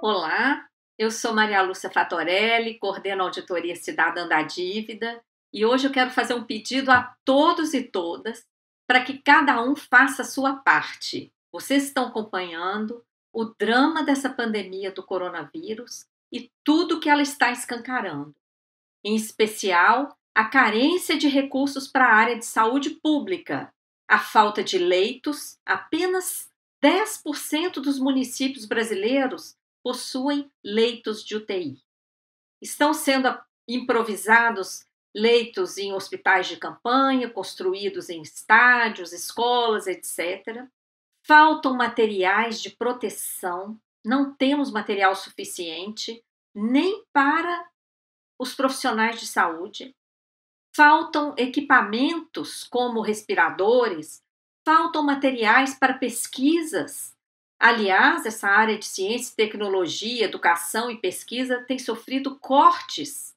Olá, eu sou Maria Lúcia Fatorelli, coordeno a Auditoria Cidadã da Dívida e hoje eu quero fazer um pedido a todos e todas para que cada um faça a sua parte. Vocês estão acompanhando o drama dessa pandemia do coronavírus e tudo que ela está escancarando. Em especial, a carência de recursos para a área de saúde pública, a falta de leitos, apenas 10% dos municípios brasileiros possuem leitos de UTI. Estão sendo improvisados leitos em hospitais de campanha, construídos em estádios, escolas, etc. Faltam materiais de proteção, não temos material suficiente nem para os profissionais de saúde. Faltam equipamentos como respiradores, faltam materiais para pesquisas. Aliás, essa área de ciência, tecnologia, educação e pesquisa tem sofrido cortes.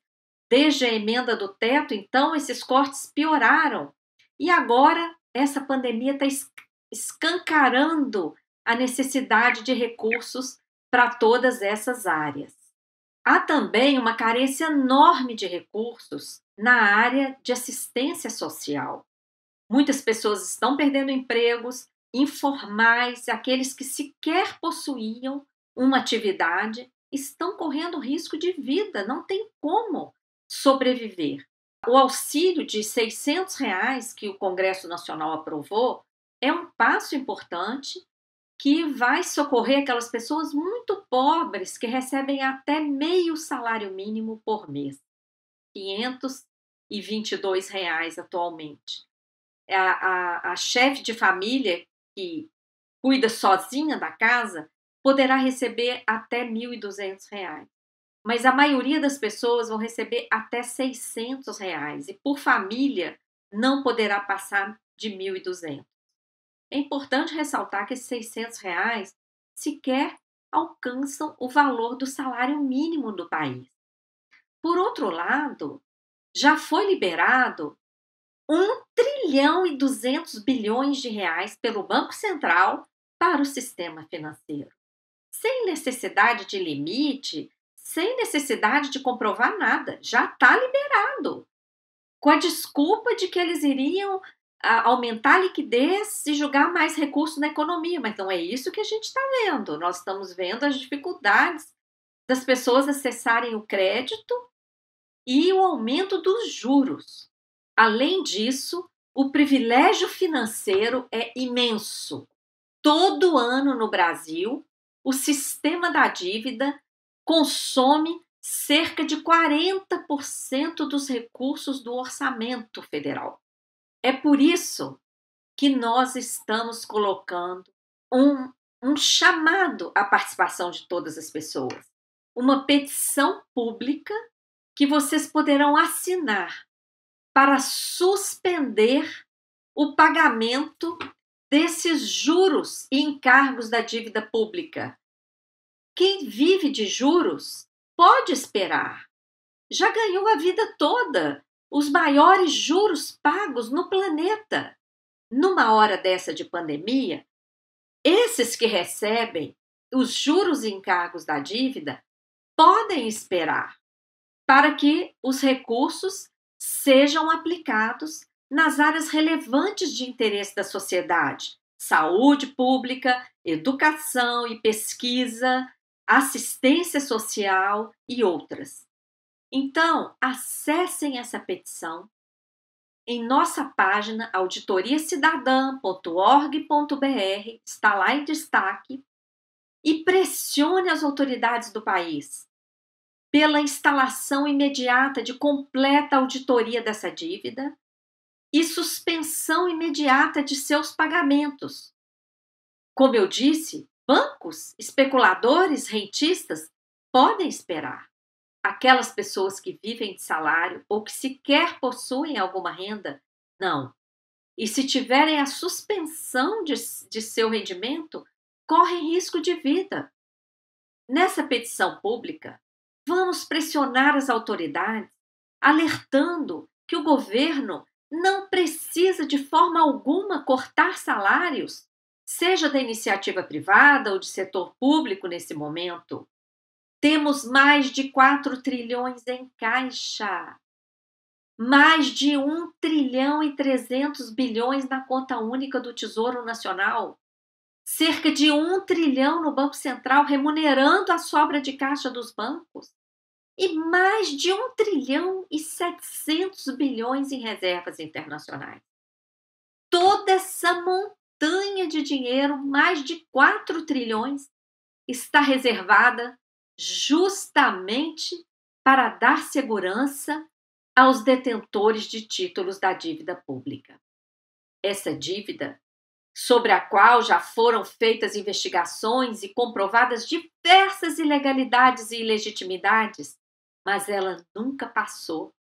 Desde a emenda do teto, então, esses cortes pioraram. E agora, essa pandemia está escancarando a necessidade de recursos para todas essas áreas. Há também uma carência enorme de recursos na área de assistência social. Muitas pessoas estão perdendo empregos informais, aqueles que sequer possuíam uma atividade, estão correndo risco de vida, não tem como sobreviver. O auxílio de 600 reais que o Congresso Nacional aprovou é um passo importante que vai socorrer aquelas pessoas muito pobres que recebem até meio salário mínimo por mês, 522 reais atualmente. A, a, a chefe de família que cuida sozinha da casa poderá receber até R$ 1.200 mas a maioria das pessoas vão receber até 600 reais e por família não poderá passar de 1.200. É importante ressaltar que esses 600 reais sequer alcançam o valor do salário mínimo do país. Por outro lado, já foi liberado 1 trilhão e 200 bilhões de reais pelo Banco Central para o sistema financeiro, sem necessidade de limite sem necessidade de comprovar nada, já está liberado. Com a desculpa de que eles iriam aumentar a liquidez e jogar mais recursos na economia, mas não é isso que a gente está vendo. Nós estamos vendo as dificuldades das pessoas acessarem o crédito e o aumento dos juros. Além disso, o privilégio financeiro é imenso. Todo ano no Brasil, o sistema da dívida consome cerca de 40% dos recursos do orçamento federal. É por isso que nós estamos colocando um, um chamado à participação de todas as pessoas, uma petição pública que vocês poderão assinar para suspender o pagamento desses juros e encargos da dívida pública. Quem vive de juros pode esperar. Já ganhou a vida toda os maiores juros pagos no planeta. Numa hora dessa de pandemia, esses que recebem os juros e encargos da dívida podem esperar para que os recursos sejam aplicados nas áreas relevantes de interesse da sociedade: saúde pública, educação e pesquisa, assistência social e outras. Então, acessem essa petição em nossa página auditoriacidadã.org.br, está lá em destaque, e pressione as autoridades do país pela instalação imediata de completa auditoria dessa dívida e suspensão imediata de seus pagamentos. Como eu disse, Bancos, especuladores, rentistas podem esperar. Aquelas pessoas que vivem de salário ou que sequer possuem alguma renda, não. E se tiverem a suspensão de, de seu rendimento, correm risco de vida. Nessa petição pública, vamos pressionar as autoridades, alertando que o governo não precisa de forma alguma cortar salários, seja da iniciativa privada ou de setor público nesse momento. Temos mais de 4 trilhões em caixa. Mais de 1 trilhão e 300 bilhões na conta única do Tesouro Nacional. Cerca de 1 trilhão no Banco Central remunerando a sobra de caixa dos bancos e mais de 1 trilhão e 700 bilhões em reservas internacionais. Toda essa montanha de dinheiro, mais de 4 trilhões, está reservada justamente para dar segurança aos detentores de títulos da dívida pública. Essa dívida, sobre a qual já foram feitas investigações e comprovadas diversas ilegalidades e ilegitimidades, mas ela nunca passou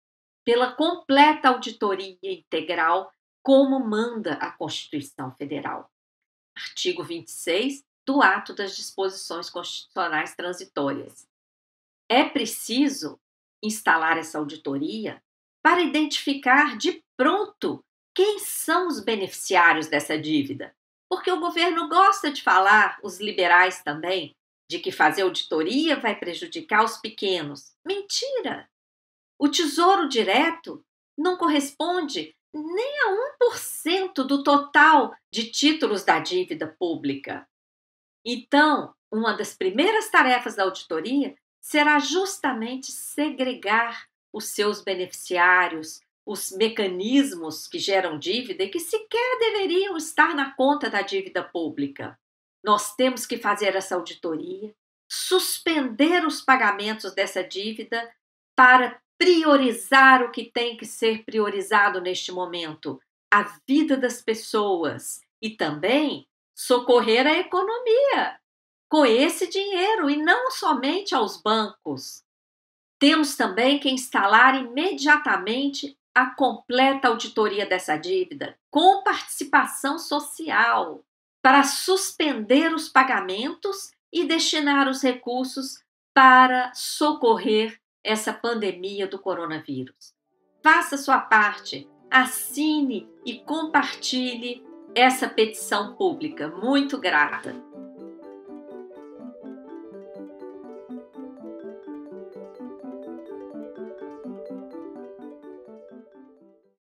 pela completa auditoria integral, como manda a Constituição Federal. Artigo 26 do Ato das Disposições Constitucionais Transitórias. É preciso instalar essa auditoria para identificar de pronto quem são os beneficiários dessa dívida. Porque o governo gosta de falar, os liberais também, de que fazer auditoria vai prejudicar os pequenos. Mentira! O tesouro direto não corresponde nem a 1% do total de títulos da dívida pública. Então, uma das primeiras tarefas da auditoria será justamente segregar os seus beneficiários, os mecanismos que geram dívida e que sequer deveriam estar na conta da dívida pública. Nós temos que fazer essa auditoria, suspender os pagamentos dessa dívida para priorizar o que tem que ser priorizado neste momento, a vida das pessoas e também socorrer a economia com esse dinheiro e não somente aos bancos. Temos também que instalar imediatamente a completa auditoria dessa dívida, com participação social para suspender os pagamentos e destinar os recursos para socorrer essa pandemia do coronavírus. Faça sua parte, assine e compartilhe essa petição pública. Muito grata.